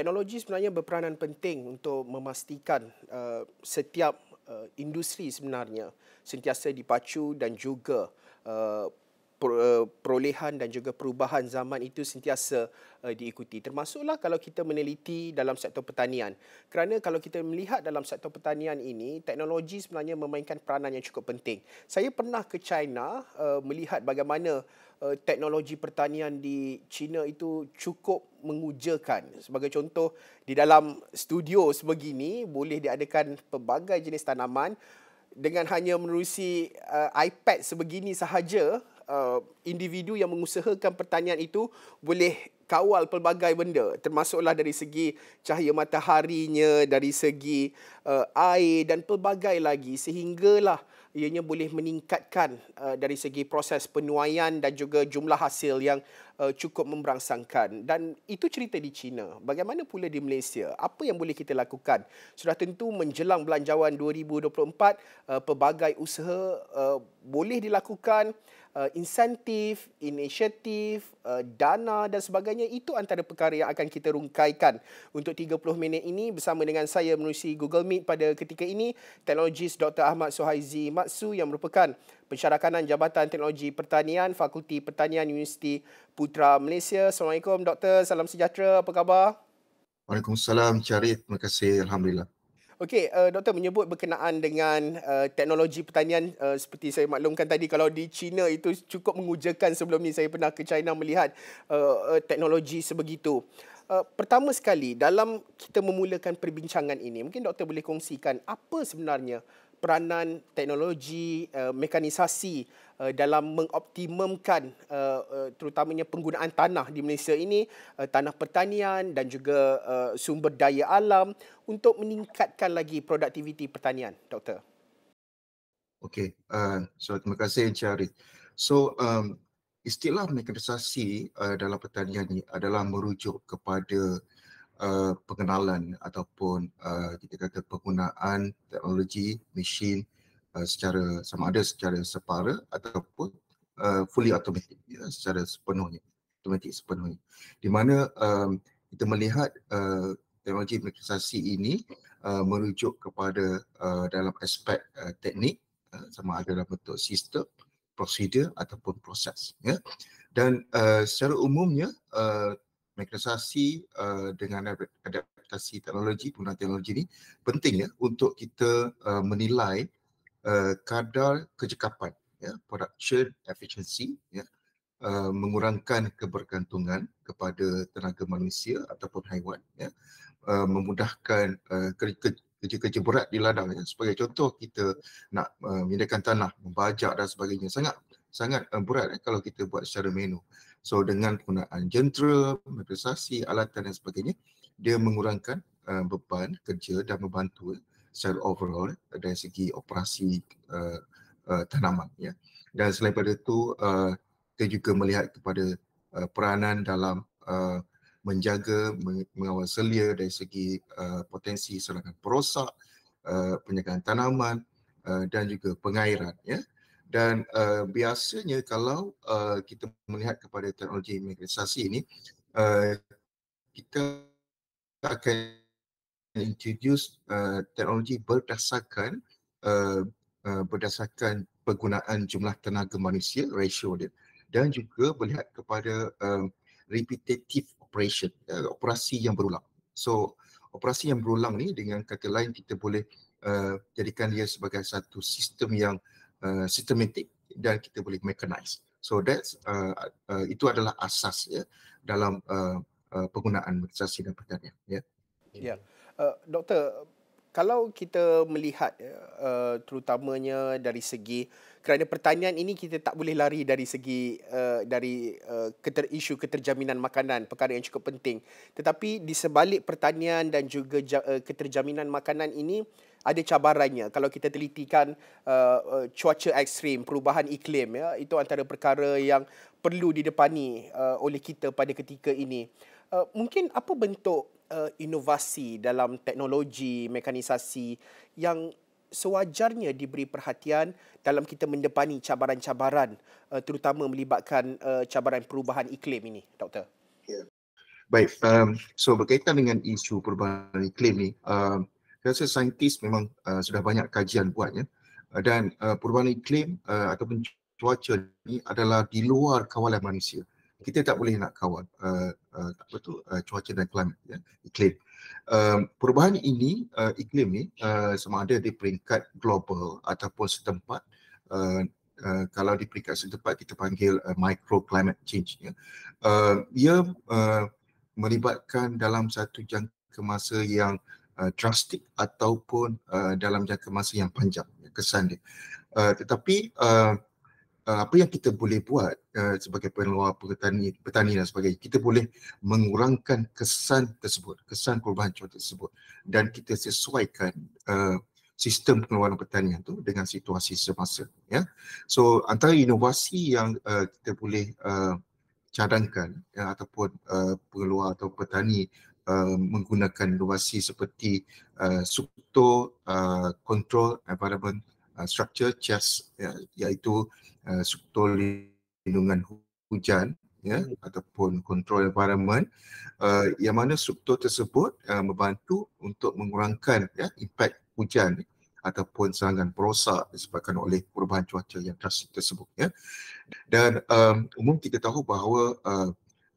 teknologi sebenarnya berperanan penting untuk memastikan uh, setiap uh, industri sebenarnya sentiasa dipacu dan juga uh, perolehan dan juga perubahan zaman itu sentiasa uh, diikuti. Termasuklah kalau kita meneliti dalam sektor pertanian. Kerana kalau kita melihat dalam sektor pertanian ini teknologi sebenarnya memainkan peranan yang cukup penting. Saya pernah ke China uh, melihat bagaimana teknologi pertanian di China itu cukup mengujakan. Sebagai contoh di dalam studio sebegini boleh diadakan pelbagai jenis tanaman dengan hanya menerusi uh, iPad sebegini sahaja uh, individu yang mengusahakan pertanian itu boleh kawal pelbagai benda. Termasuklah dari segi cahaya mataharinya dari segi uh, air dan pelbagai lagi. Sehinggalah ianya boleh meningkatkan uh, dari segi proses penuaian dan juga jumlah hasil yang uh, cukup memberangsangkan dan itu cerita di China. Bagaimana pula di Malaysia? Apa yang boleh kita lakukan? Sudah tentu menjelang belanjawan 2024 uh, pelbagai usaha uh, boleh dilakukan. uh, insentif, inisiatif, uh, dana dan sebagainya itu antara perkara yang akan kita rungkaikan untuk 30 minit ini bersama dengan saya menerusi Google Meet pada ketika ini teknologis Dr. Ahmad Sohaizi Matsu yang merupakan pensyarakanan Jabatan Teknologi Pertanian Fakulti Pertanian Universiti Putra Malaysia. Assalamualaikum Doktor, salam sejahtera, apa khabar? Waalaikumsalam, Syarif. Terima kasih, Alhamdulillah. Okey, uh, doktor menyebut berkenaan dengan uh, teknologi pertanian uh, seperti saya maklumkan tadi kalau di China itu cukup mengujakan sebelum ni saya pernah ke China melihat uh, uh, teknologi sebegitu. Uh, pertama sekali dalam kita memulakan perbincangan ini, mungkin doktor boleh kongsikan apa sebenarnya peranan teknologi uh, mekanisasi uh, dalam mengoptimumkan uh, uh, terutamanya penggunaan tanah di Malaysia ini uh, tanah pertanian dan juga uh, sumber daya alam untuk meningkatkan lagi produktiviti pertanian doktor Okey, uh, so terima kasih Encik Arif. So, um, istilah mekanisasi uh, dalam pertanian ini adalah merujuk kepada uh, pengenalan ataupun uh, kita kata penggunaan teknologi mesin uh, secara sama ada secara separa ataupun uh, fully automatic ya, secara sepenuhnya automatic sepenuhnya. Di mana um, kita melihat uh, teknologi mekanisasi ini uh, merujuk kepada uh, dalam aspek uh, teknik uh, sama ada dalam bentuk sistem prosedur ataupun proses ya. Dan uh, secara umumnya uh, mekanisasi uh, dengan adaptasi teknologi penggunaan teknologi ini penting ya untuk kita uh, menilai uh, kadar kecekapan ya production efficiency ya uh, mengurangkan kebergantungan kepada tenaga manusia ataupun haiwan ya uh, memudahkan uh, kerja-kerja berat di ladang ya. sebagai contoh kita nak uh, memindahkan tanah membajak dan sebagainya sangat sangat uh, berat ya, kalau kita buat secara manual So dengan penggunaan jentera, mekanisasi, alatan dan sebagainya, dia mengurangkan uh, beban kerja dan membantu uh, secara overall uh, dari segi operasi uh, uh, tanaman. Ya. Dan selain daripada itu, uh, kita juga melihat kepada uh, peranan dalam uh, menjaga, mengawal selia dari segi uh, potensi serangan perosak, uh, penjagaan tanaman uh, dan juga pengairan. Ya dan uh, biasanya kalau uh, kita melihat kepada teknologi mekanisasi ini uh, kita akan introduce uh, teknologi berdasarkan uh, uh, berdasarkan penggunaan jumlah tenaga manusia ratio dia dan juga melihat kepada uh, repetitive operation uh, operasi yang berulang so operasi yang berulang ni dengan kata lain kita boleh uh, jadikan dia sebagai satu sistem yang uh, systematic dan kita boleh mechanize. So that's uh, uh, itu adalah asas ya dalam uh, uh, penggunaan mekanisasi dan pertanian ya. Ya. Uh, doktor kalau kita melihat uh, terutamanya dari segi kerana pertanian ini kita tak boleh lari dari segi uh, dari uh, keter, isu keterjaminan makanan perkara yang cukup penting. Tetapi di sebalik pertanian dan juga uh, keterjaminan makanan ini ada cabarannya. Kalau kita telitikan uh, uh, cuaca ekstrim perubahan iklim ya itu antara perkara yang perlu didepani uh, oleh kita pada ketika ini. Uh, mungkin apa bentuk uh, inovasi dalam teknologi mekanisasi yang sewajarnya diberi perhatian dalam kita mendepani cabaran-cabaran uh, terutama melibatkan uh, cabaran perubahan iklim ini doktor yeah. Baik, um, so berkaitan dengan isu perubahan iklim ni, um, saya rasa saintis memang uh, sudah banyak kajian buatnya uh, dan uh, perubahan iklim uh, ataupun cuaca ni adalah di luar kawalan manusia. Kita tak boleh nak kawal uh, uh, apa tu uh, cuaca dan klimat ya, iklim. Uh, perubahan ini uh, iklim ni uh, sama ada di peringkat global ataupun setempat uh, uh, kalau di peringkat setempat kita panggil uh, micro climate change ya. Uh, ia uh, melibatkan dalam satu jangka masa yang uh, drastik ataupun uh, dalam jangka masa yang panjang kesan dia. Uh, tetapi uh, apa yang kita boleh buat uh, sebagai pengeluar petani, petani dan sebagainya, kita boleh mengurangkan kesan tersebut, kesan perubahan cuaca tersebut dan kita sesuaikan uh, sistem pengeluaran pertanian tu dengan situasi semasa. Ya, so antara inovasi yang uh, kita boleh uh, cadangkan ya, ataupun uh, pengeluar atau petani uh, menggunakan inovasi seperti uh, struktur uh, control environment uh, structure CHES ya, iaitu uh, struktur lindungan hujan ya hmm. ataupun control environment uh, yang mana struktur tersebut uh, membantu untuk mengurangkan ya impak hujan ataupun serangan perosak disebabkan oleh perubahan cuaca yang drastik tersebut ya. Dan um, umum kita tahu bahawa uh,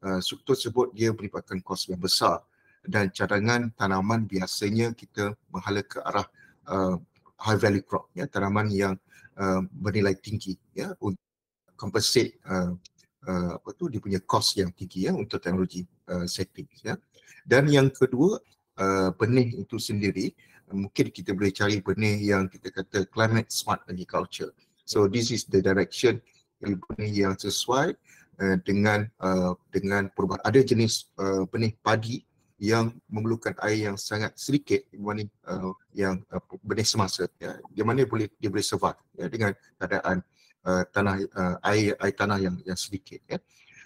uh, struktur tersebut dia melibatkan kos yang besar dan cadangan tanaman biasanya kita menghala ke arah uh, high value crop ya tanaman yang uh, bernilai tinggi ya untuk compensate uh, uh, apa tu dia punya cost yang tinggi ya untuk teknologi uh, setting ya. Dan yang kedua uh, benih itu sendiri mungkin kita boleh cari benih yang kita kata climate smart agriculture. So this is the direction benih yang sesuai uh, dengan uh, dengan perubahan. Ada jenis uh, benih padi yang memerlukan air yang sangat sedikit dibanding uh, yang uh, benih semasa ya. Di mana boleh dia boleh survive ya, dengan keadaan uh, tanah uh, air air tanah yang yang sedikit ya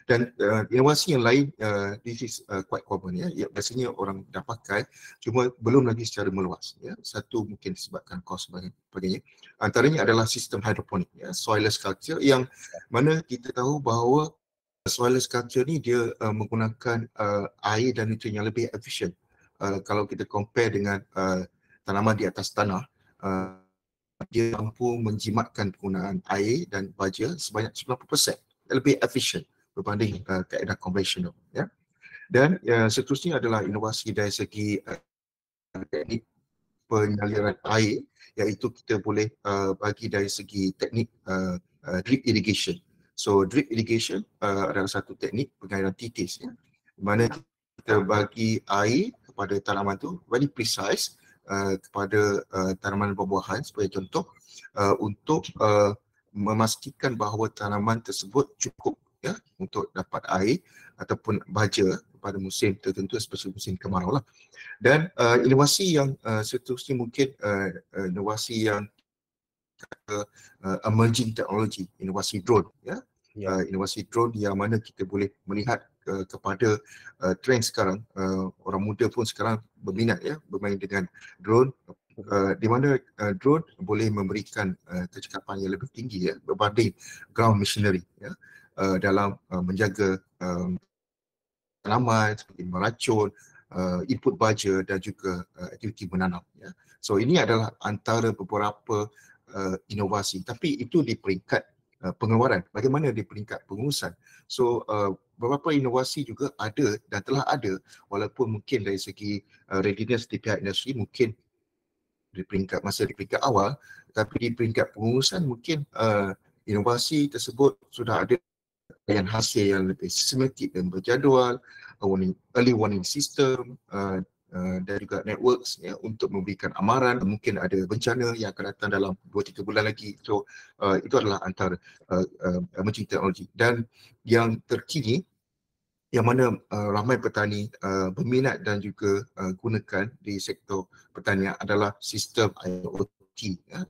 dan uh, inovasi yang lain uh, this is uh, quite common ya. ya biasanya orang dah pakai cuma belum lagi secara meluas ya satu mungkin disebabkan kos sebagainya antaranya adalah sistem hidroponik ya soilless culture yang mana kita tahu bahawa soilless culture ni dia uh, menggunakan uh, air dan nutrien yang lebih efisien. Uh, kalau kita compare dengan uh, tanaman di atas tanah uh, dia mampu menjimatkan penggunaan air dan baja sebanyak 90% lebih efisien berbanding uh, kaedah konvensional ya. Dan uh, seterusnya adalah inovasi dari segi uh, teknik penyaliran air iaitu kita boleh uh, bagi dari segi teknik uh, uh, drip irrigation so drip irrigation uh, adalah satu teknik pengairan titis ya mana kita bagi air kepada tanaman tu very precise uh, kepada uh, tanaman buah-buahan sebagai contoh uh, untuk uh, memastikan bahawa tanaman tersebut cukup ya untuk dapat air ataupun baja pada musim tertentu seperti musim kemarau lah. Dan uh, inovasi yang uh, seterusnya mungkin uh, uh, inovasi yang uh, emerging technology, inovasi drone ya. Yeah. Uh, inovasi drone yang mana kita boleh melihat uh, kepada uh, trend sekarang uh, orang muda pun sekarang berminat ya bermain dengan drone Uh, di mana uh, drone boleh memberikan uh, kecekapan yang lebih tinggi ya berbanding ground machinery ya uh, dalam uh, menjaga um, tanaman seperti meracun, uh, input baja dan juga uh, aktiviti menanam. Ya. So ini adalah antara beberapa uh, inovasi tapi itu di peringkat uh, pengeluaran. Bagaimana di peringkat pengurusan? So uh, beberapa inovasi juga ada dan telah ada walaupun mungkin dari segi uh, readiness di pihak industri mungkin di peringkat masa di peringkat awal tapi di peringkat pengurusan mungkin uh, inovasi tersebut sudah ada dengan hasil yang lebih sistematik dan berjadual, warning, early warning system uh, uh, dan juga networks ya, untuk memberikan amaran mungkin ada bencana yang akan datang dalam 2-3 bulan lagi. So uh, itu adalah antara uh, uh, emerging teknologi dan yang terkini yang mana uh, ramai petani uh, berminat dan juga uh, gunakan di sektor pertanian adalah sistem IoT ya.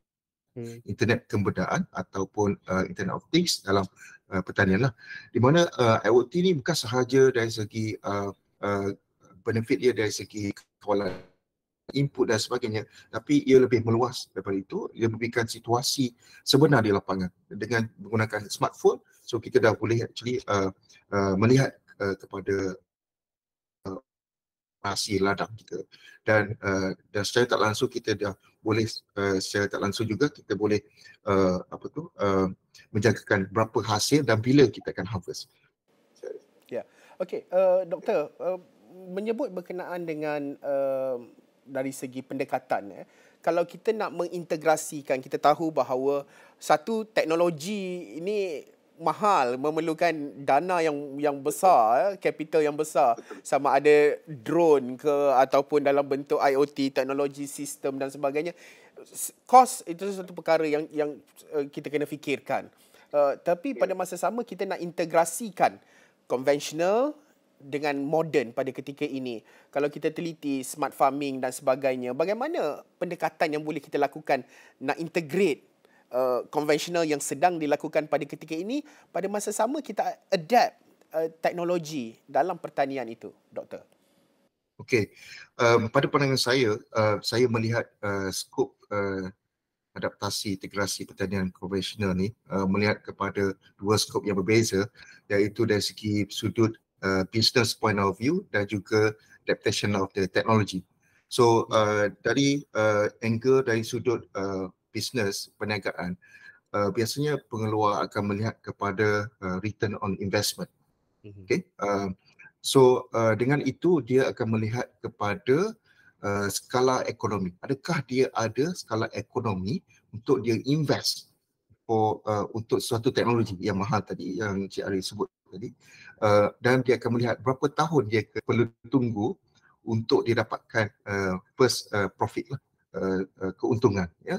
Hmm. internet kembedaan ataupun uh, internet of things dalam uh, pertanian lah. Di mana uh, IoT ni bukan sahaja dari segi uh, uh, benefit dia dari segi kawalan input dan sebagainya tapi ia lebih meluas daripada itu ia memberikan situasi sebenar di lapangan dengan menggunakan smartphone so kita dah boleh actually uh, uh, melihat uh, kepada hasil ladang kita dan uh, dan secara tak langsung kita dah boleh uh, secara tak langsung juga kita boleh uh, apa tu uh, menjagakan berapa hasil dan bila kita akan harvest. Ya. Yeah. Okey, uh, doktor uh, menyebut berkenaan dengan uh, dari segi pendekatan eh kalau kita nak mengintegrasikan kita tahu bahawa satu teknologi ini mahal memerlukan dana yang yang besar capital yang besar sama ada drone ke ataupun dalam bentuk IoT teknologi sistem dan sebagainya kos itu satu perkara yang yang uh, kita kena fikirkan. Uh, tapi pada masa sama kita nak integrasikan konvensional dengan moden pada ketika ini. Kalau kita teliti smart farming dan sebagainya, bagaimana pendekatan yang boleh kita lakukan nak integrate uh, yang sedang dilakukan pada ketika ini pada masa sama kita adapt uh, teknologi dalam pertanian itu, doktor. Okey. Um, pada pandangan saya, uh, saya melihat uh, skop uh, adaptasi integrasi pertanian konvensional ni uh, melihat kepada dua skop yang berbeza iaitu dari segi sudut uh, business point of view dan juga adaptation of the technology. So uh, dari uh, angle dari sudut uh, business perniagaan, uh, biasanya pengeluar akan melihat kepada uh, return on investment. Mm-hmm. Okay. Uh, so uh, dengan itu dia akan melihat kepada uh, skala ekonomi. Adakah dia ada skala ekonomi untuk dia invest for uh, untuk suatu teknologi yang mahal tadi yang Cik Ari sebut tadi. Uh, dan dia akan melihat berapa tahun dia perlu tunggu untuk didapatkan uh, first uh, profit lah, uh, uh, keuntungan ya.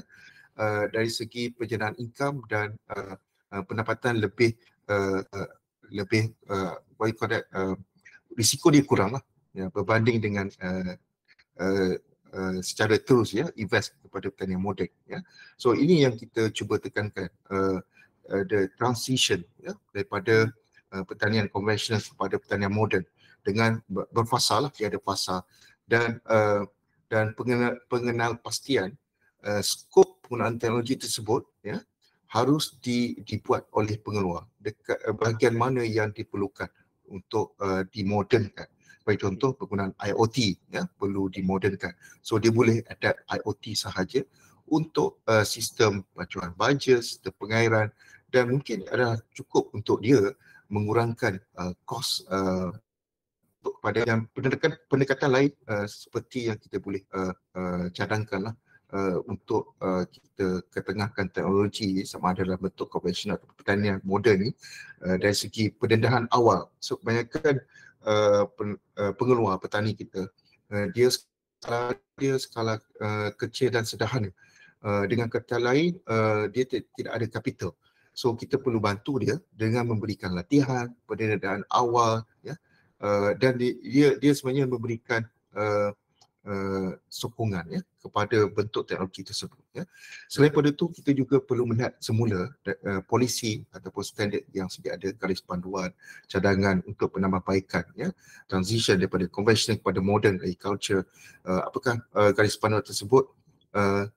Uh, dari segi penjenayaan income dan uh, uh, pendapatan lebih uh, uh, lebih uh, what you call that uh, risiko dia kurang lah ya berbanding dengan uh, uh, uh, secara terus ya invest kepada pertanian moden ya. So ini yang kita cuba tekankan uh, uh, the transition ya daripada uh, pertanian konvensional kepada pertanian moden dengan berfasa lah tiada fasa dan uh, dan pengenal, pengenal pastian uh, skop penggunaan teknologi tersebut ya harus di, dibuat oleh pengeluar. Dekat bahagian mana yang diperlukan untuk uh, dimodernkan sebagai contoh penggunaan IoT ya perlu dimodernkan. So dia boleh adapt IoT sahaja untuk uh, sistem pacuan baja, sistem pengairan dan mungkin adalah cukup untuk dia mengurangkan uh, kos uh, pada yang pendekatan pendekatan lain uh, seperti yang kita boleh uh, uh, cadangkan lah uh, untuk uh, kita ketengahkan teknologi sama ada dalam bentuk konvensional atau pertanian moden ni uh, dari segi pendedahan awal. So kebanyakan uh, pen, uh, pengeluar petani kita. Uh, dia skala dia skala kecil dan sederhana. Dengan kata lain dia tidak ada kapital So kita perlu bantu dia dengan memberikan latihan, pendedahan awal ya. Dan dia dia sebenarnya memberikan uh, sokongan ya kepada bentuk teknologi tersebut ya. Selain daripada itu kita juga perlu melihat semula uh, polisi ataupun standard yang sedia ada garis panduan cadangan untuk penambahbaikan ya transition daripada conventional kepada modern agriculture uh, apakah uh, garis panduan tersebut uh,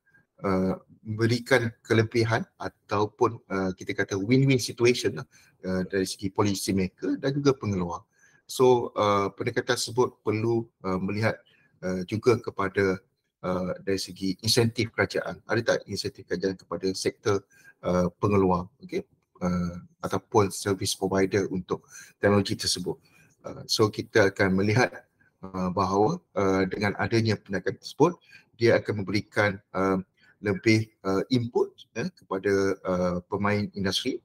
uh, memberikan kelebihan ataupun uh, kita kata win-win situation uh, dari segi policy maker dan juga pengeluar. So uh, pendekatan tersebut perlu uh, melihat uh, juga kepada uh, dari segi insentif kerajaan. Ada tak insentif kerajaan kepada sektor uh, pengeluar okay? uh, ataupun service provider untuk teknologi tersebut. Uh, so kita akan melihat uh, bahawa uh, dengan adanya pendekatan tersebut dia akan memberikan uh, lebih uh, input eh, kepada uh, pemain industri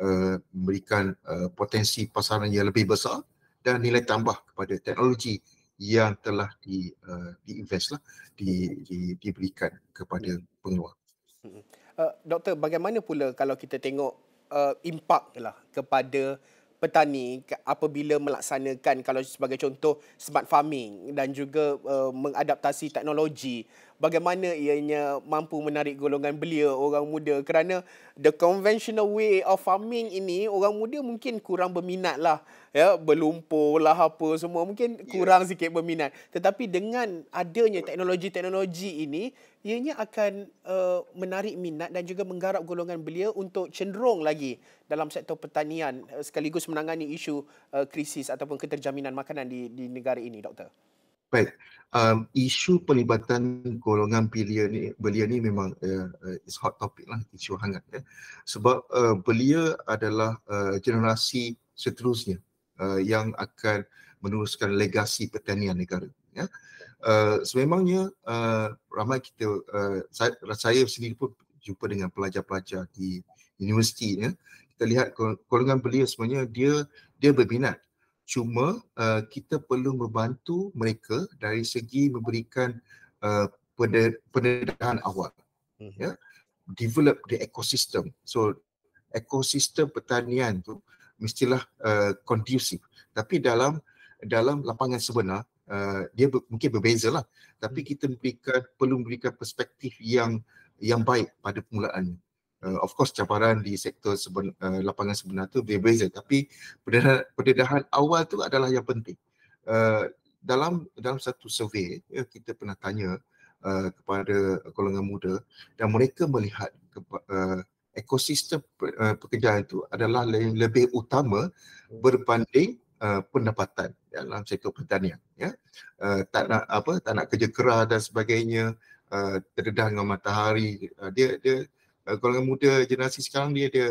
uh, memberikan uh, potensi pasaran yang lebih besar dan nilai tambah kepada teknologi yang telah di uh, diinvest lah di, di diberikan kepada pengeluar. Uh, doktor bagaimana pula kalau kita tengok uh, impak lah kepada petani apabila melaksanakan kalau sebagai contoh smart farming dan juga uh, mengadaptasi teknologi bagaimana ianya mampu menarik golongan belia orang muda kerana the conventional way of farming ini orang muda mungkin kurang berminat lah ya berlumpur lah apa semua mungkin ya. kurang yeah. sikit berminat tetapi dengan adanya teknologi-teknologi ini ianya akan uh, menarik minat dan juga menggarap golongan belia untuk cenderung lagi dalam sektor pertanian uh, sekaligus menangani isu uh, krisis ataupun keterjaminan makanan di di negara ini doktor Baik, um, isu pelibatan golongan belia ni belia ni memang uh, uh, is hot topic lah isu hangat ya. Sebab uh, belia adalah uh, generasi seterusnya uh, yang akan meneruskan legasi pertanian negara ya. Uh, sememangnya uh, ramai kita uh, saya, saya sendiri pun jumpa dengan pelajar-pelajar di universiti ya. Kita lihat golongan belia sebenarnya dia dia berminat cuma uh, kita perlu membantu mereka dari segi memberikan uh, pendedahan awal hmm. ya. Develop the ecosystem. So ekosistem pertanian tu mestilah uh, conducive tapi dalam dalam lapangan sebenar uh, dia ber, mungkin berbeza lah tapi hmm. kita memberikan perlu memberikan perspektif yang yang baik pada permulaannya uh, of course cabaran di sektor seben, uh, lapangan sebenar tu berbeza. Tapi pendedahan, pendedahan awal tu adalah yang penting. Uh, dalam dalam satu survey ya, kita pernah tanya uh, kepada golongan muda dan mereka melihat ke, uh, ekosistem uh, pekerjaan itu adalah lebih utama berbanding uh, pendapatan dalam sektor pertanian ya. Uh, tak nak apa tak nak kerja keras dan sebagainya uh, terdedah dengan matahari uh, dia dia uh, golongan muda generasi sekarang dia ada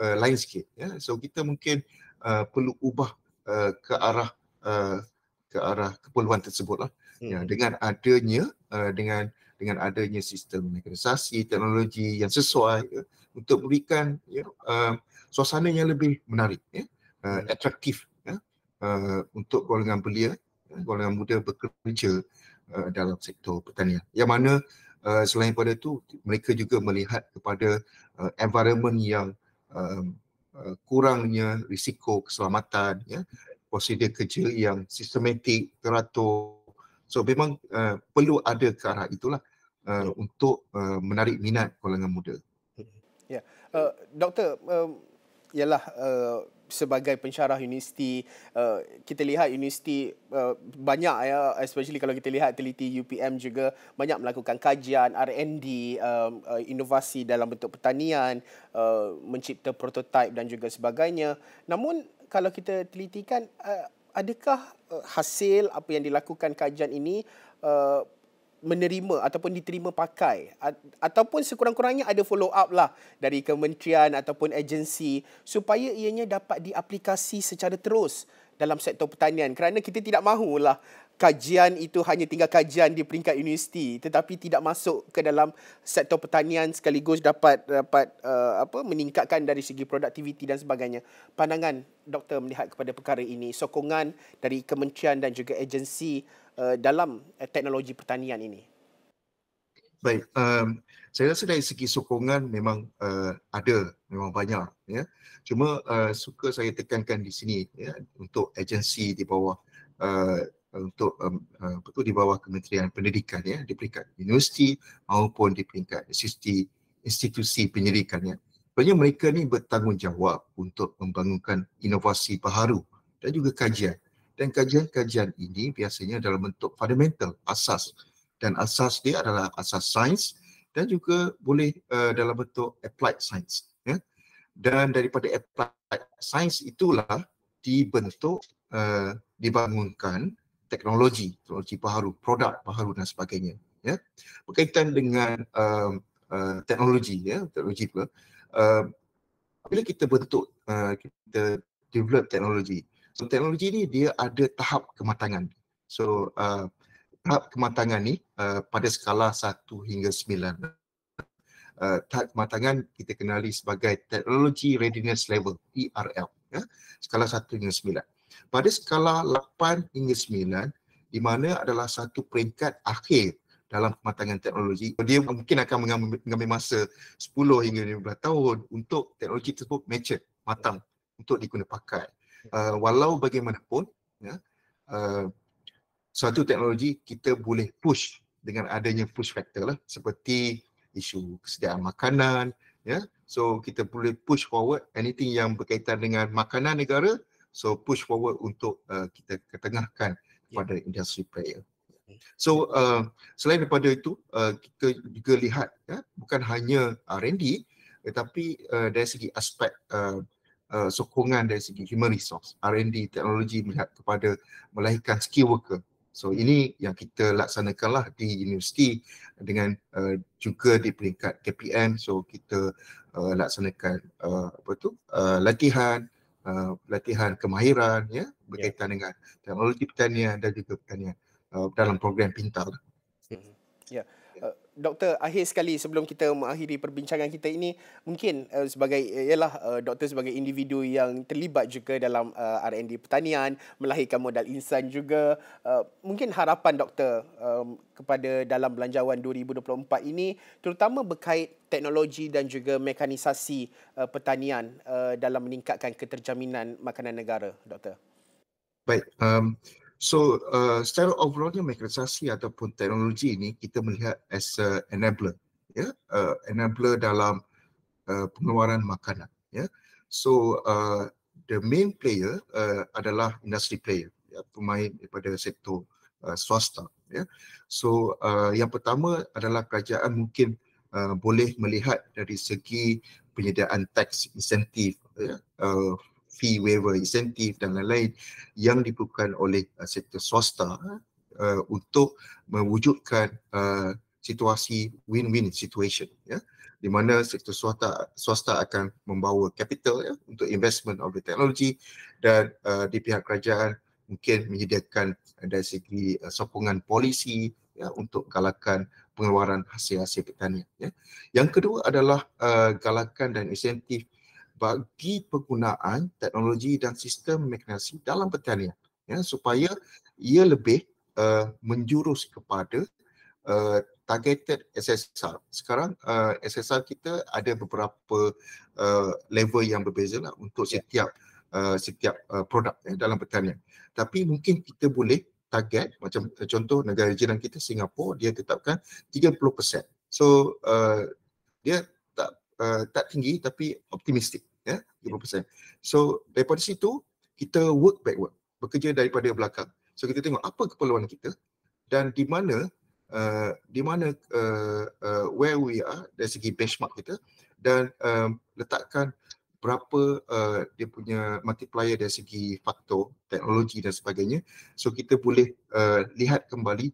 uh, lain sikit ya. So kita mungkin uh, perlu ubah uh, ke arah uh, ke arah keperluan tersebut lah. Ya, hmm. ya dengan adanya uh, dengan dengan adanya sistem mekanisasi teknologi yang sesuai ya, untuk memberikan ya, uh, suasana yang lebih menarik ya. Uh, atraktif ya. Uh, untuk golongan belia ya, golongan muda bekerja uh, dalam sektor pertanian. Yang mana uh, selain pada itu mereka juga melihat kepada uh, environment yang um, uh, kurangnya risiko keselamatan ya. Prosedur kerja yang sistematik teratur. So memang uh, perlu ada ke arah itulah uh, untuk uh, menarik minat golongan muda. Ya. Yeah. uh, doktor um, ialah uh, sebagai pensyarah universiti uh, kita lihat universiti uh, banyak ya especially kalau kita lihat teliti UPM juga banyak melakukan kajian R&D um, uh, inovasi dalam bentuk pertanian uh, mencipta prototipe dan juga sebagainya. Namun kalau kita telitikan uh, adakah uh, hasil apa yang dilakukan kajian ini uh, menerima ataupun diterima pakai. Ataupun sekurang-kurangnya ada follow up lah dari kementerian ataupun agensi supaya ianya dapat diaplikasi secara terus dalam sektor pertanian. Kerana kita tidak mahulah kajian itu hanya tinggal kajian di peringkat universiti tetapi tidak masuk ke dalam sektor pertanian sekaligus dapat dapat uh, apa meningkatkan dari segi produktiviti dan sebagainya pandangan doktor melihat kepada perkara ini sokongan dari kementerian dan juga agensi uh, dalam uh, teknologi pertanian ini? Baik, um, saya rasa dari segi sokongan memang uh, ada, memang banyak. Ya. Cuma uh, suka saya tekankan di sini ya, untuk agensi di bawah uh, untuk um, uh, betul di bawah Kementerian Pendidikan ya di peringkat universiti maupun di peringkat institusi institusi pendidikan ya. Sebenarnya mereka ni bertanggungjawab untuk membangunkan inovasi baharu dan juga kajian dan kajian-kajian ini biasanya dalam bentuk fundamental, asas. Dan asas dia adalah asas sains dan juga boleh uh, dalam bentuk applied science. Ya? Dan daripada applied science itulah dibentuk, uh, dibangunkan teknologi, teknologi baharu, produk baharu dan sebagainya. Ya? Berkaitan dengan uh, uh, teknologi, ya? teknologi pula, uh, bila kita bentuk, uh, kita develop teknologi, So teknologi ni dia ada tahap kematangan. So uh, tahap kematangan ni uh, pada skala 1 hingga 9. Uh, tahap kematangan kita kenali sebagai Technology Readiness Level, TRL. Ya? Skala 1 hingga 9. Pada skala 8 hingga 9, di mana adalah satu peringkat akhir dalam kematangan teknologi. Dia mungkin akan mengambil masa 10 hingga 15 tahun untuk teknologi tersebut mature, matang untuk digunakan pakai uh, walau bagaimanapun ya uh, suatu teknologi kita boleh push dengan adanya push factor lah seperti isu kesediaan makanan ya so kita boleh push forward anything yang berkaitan dengan makanan negara so push forward untuk uh, kita ketengahkan kepada yeah. industri player. So uh, selain daripada itu uh, kita juga lihat ya bukan hanya R&D tetapi uh, dari segi aspek uh, uh, sokongan dari segi human resource, R&D, teknologi melihat kepada melahirkan skill worker So ini yang kita laksanakanlah di universiti dengan uh, juga di peringkat KPM. So kita uh, laksanakan uh, apa tu uh, latihan uh, latihan kemahiran ya berkaitan yeah. dengan teknologi pertanian dan juga pertanian uh, dalam program pintar. Hmm. Ya. Yeah. Doktor, akhir sekali sebelum kita mengakhiri perbincangan kita ini, mungkin uh, sebagai ialah uh, doktor sebagai individu yang terlibat juga dalam uh, R&D pertanian, melahirkan modal insan juga, uh, mungkin harapan doktor um, kepada dalam belanjawan 2024 ini terutama berkait teknologi dan juga mekanisasi uh, pertanian uh, dalam meningkatkan keterjaminan makanan negara, doktor. Baik, um, So uh, secara overallnya mekanisasi ataupun teknologi ini kita melihat as a enabler, ya, yeah? uh, enabler dalam uh, pengeluaran makanan, ya. Yeah? So uh, the main player uh, adalah industry player, ya, pemain daripada sektor uh, swasta, ya. So uh, yang pertama adalah kerajaan mungkin uh, boleh melihat dari segi penyediaan tax insentif, ya, uh, fee waiver, insentif dan lain-lain yang diperlukan oleh uh, sektor swasta uh, untuk mewujudkan uh, situasi win-win situation ya di mana sektor swasta swasta akan membawa capital ya untuk investment of the technology dan uh, di pihak kerajaan mungkin menyediakan dari segi uh, sokongan polisi ya untuk galakan pengeluaran hasil-hasil pertanian ya. Yang kedua adalah uh, galakan dan insentif bagi penggunaan teknologi dan sistem mekanisasi dalam pertanian ya supaya ia lebih uh, menjurus kepada uh, targeted SSR. Sekarang uh, SSR kita ada beberapa uh, level yang berbeza lah untuk ya. setiap uh, setiap uh, produk ya, dalam pertanian. Tapi mungkin kita boleh target macam contoh negara jiran kita Singapura dia tetapkan 30%. So uh, dia tak uh, tak tinggi tapi optimistik ya 30%. So daripada situ kita work backward, bekerja daripada belakang. So kita tengok apa keperluan kita dan di mana uh, di mana uh, uh, where we are dari segi benchmark kita dan um, letakkan berapa uh, dia punya multiplier dari segi faktor teknologi dan sebagainya. So kita boleh uh, lihat kembali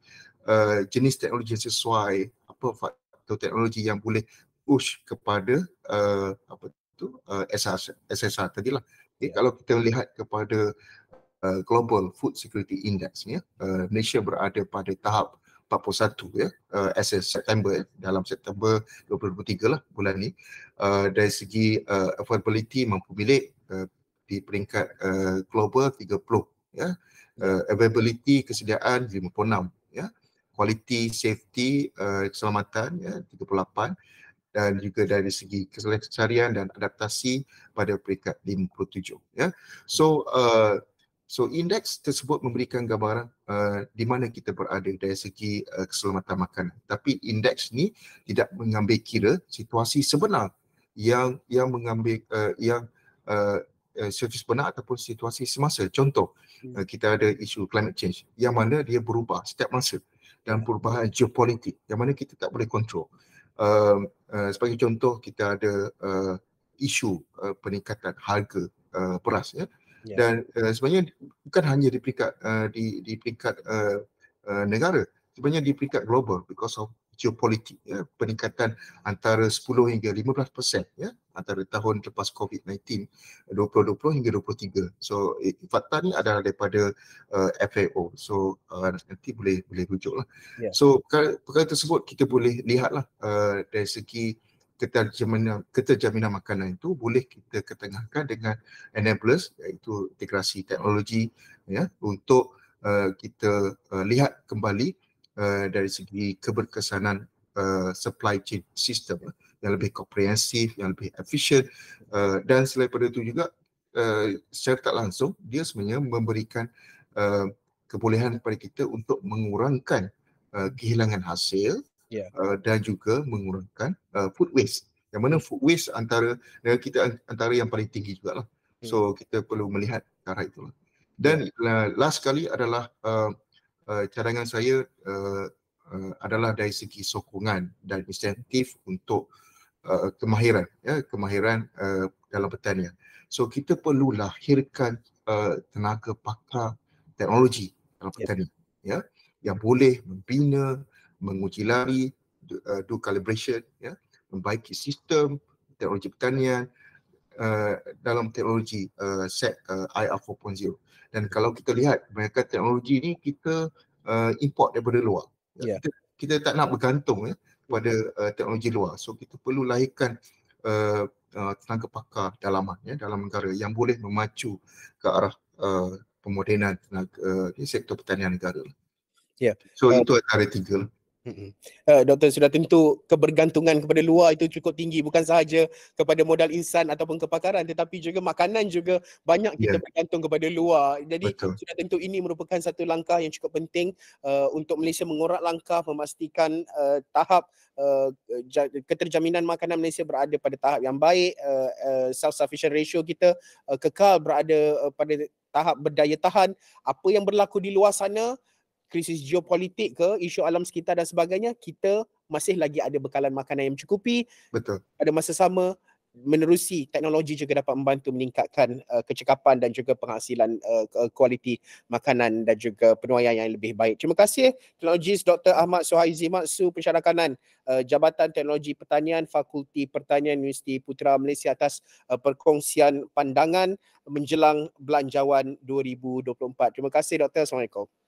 uh, jenis teknologi yang sesuai apa faktor teknologi yang boleh push kepada uh, apa tu uh, SSR, SSR tadi lah. Okay, kalau kita lihat kepada uh, Global Food Security Index, ya, uh, Malaysia berada pada tahap 41 ya, uh, as September ya, dalam September 2023 lah bulan ni. Uh, dari segi uh, affordability mampu milik uh, di peringkat uh, global 30 ya. Uh, availability kesediaan 56 ya. Quality safety uh, keselamatan ya 38 dan juga dari segi keselesarian dan adaptasi pada peringkat 57 ya. So uh, so indeks tersebut memberikan gambaran uh, di mana kita berada dari segi uh, keselamatan makanan. Tapi indeks ni tidak mengambil kira situasi sebenar yang yang mengambil uh, yang uh, uh situasi sebenar ataupun situasi semasa. Contoh hmm. uh, kita ada isu climate change yang mana dia berubah setiap masa dan perubahan geopolitik yang mana kita tak boleh kontrol uh, uh, sebagai contoh kita ada uh, isu uh, peningkatan harga uh, beras ya yeah. dan uh, sebenarnya bukan hanya di peringkat uh, di di peringkat uh, uh, negara sebenarnya di peringkat global because of geopolitik ya peningkatan antara 10 hingga 15% ya antara tahun lepas COVID-19 2020 hingga 23 so eh, fakta ni adalah daripada uh, FAO so uh, nanti boleh boleh rujuklah. Yeah. so perkara, perkara tersebut kita boleh lihatlah uh, dari segi keterjaminan keterjaminan makanan itu boleh kita ketengahkan dengan enablers iaitu integrasi teknologi ya untuk uh, kita uh, lihat kembali uh, dari segi keberkesanan uh, supply chain system uh, yang lebih komprehensif, yang lebih efisien uh, dan selain daripada itu juga uh, secara tak langsung dia sebenarnya memberikan uh, kebolehan kepada kita untuk mengurangkan uh, kehilangan hasil yeah. uh, dan juga mengurangkan uh, food waste. Yang mana food waste antara negara kita antara yang paling tinggi juga lah. Hmm. So kita perlu melihat cara itulah. Dan yeah. last sekali adalah uh, uh, cadangan saya uh, uh, adalah dari segi sokongan dan insentif untuk uh, kemahiran ya kemahiran uh, dalam pertanian. So kita perlu lahirkan uh, tenaga pakar teknologi dalam ya. pertanian. Yeah. ya yang boleh membina menguji lari do, uh, do calibration ya membaiki sistem teknologi pertanian uh, dalam teknologi uh, set uh, IR 4.0 dan kalau kita lihat mereka teknologi ni kita uh, import daripada luar yeah. kita, kita tak nak bergantung ya kepada uh, teknologi luar so kita perlu lahirkan uh, uh, tenaga pakar dalaman ya dalam negara yang boleh memacu ke arah uh, pemodenan tenaga uh, sektor pertanian negara. Ya. Yeah. So uh, itu antara tiga. Uh, doktor sudah tentu kebergantungan kepada luar itu cukup tinggi bukan sahaja kepada modal insan ataupun kepakaran tetapi juga makanan juga banyak kita yeah. bergantung kepada luar. Jadi Betul. sudah tentu ini merupakan satu langkah yang cukup penting uh, untuk Malaysia mengorak langkah memastikan uh, tahap uh, keterjaminan makanan Malaysia berada pada tahap yang baik, uh, uh, self sufficient ratio kita uh, kekal berada uh, pada tahap berdaya tahan. Apa yang berlaku di luar sana krisis geopolitik ke isu alam sekitar dan sebagainya kita masih lagi ada bekalan makanan yang mencukupi betul pada masa sama menerusi teknologi juga dapat membantu meningkatkan uh, kecekapan dan juga penghasilan uh, kualiti makanan dan juga penuaian yang lebih baik. Terima kasih teknologis Dr. Ahmad Suhaizi Maksu pensyarah kanan uh, Jabatan Teknologi Pertanian Fakulti Pertanian Universiti Putra Malaysia atas uh, perkongsian pandangan menjelang belanjawan 2024. Terima kasih Dr. Assalamualaikum.